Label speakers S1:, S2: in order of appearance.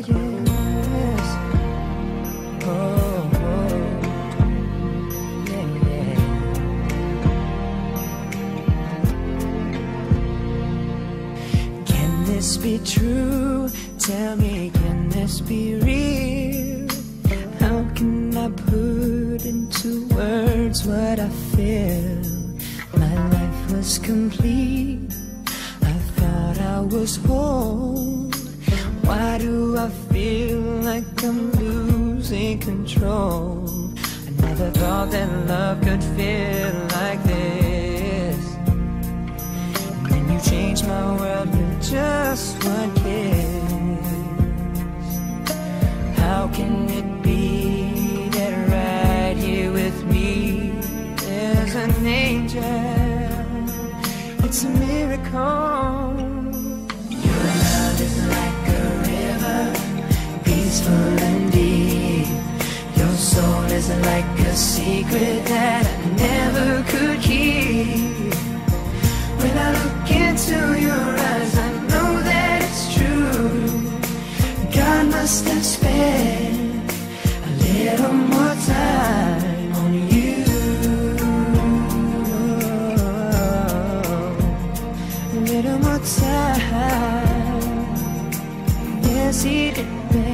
S1: Oh, oh. Can this be true? Tell me, can this be real? How can I put into words what I feel? My life was complete. I thought I was whole. Losing control? I never thought that love could feel like this. And then you changed my world with just one kiss. How can it be that right here with me there's an angel? It's a miracle. Secret that I never could keep. When I look into your eyes, I know that it's true. God must have spent a little more time on you. A little more time. Yes, he did.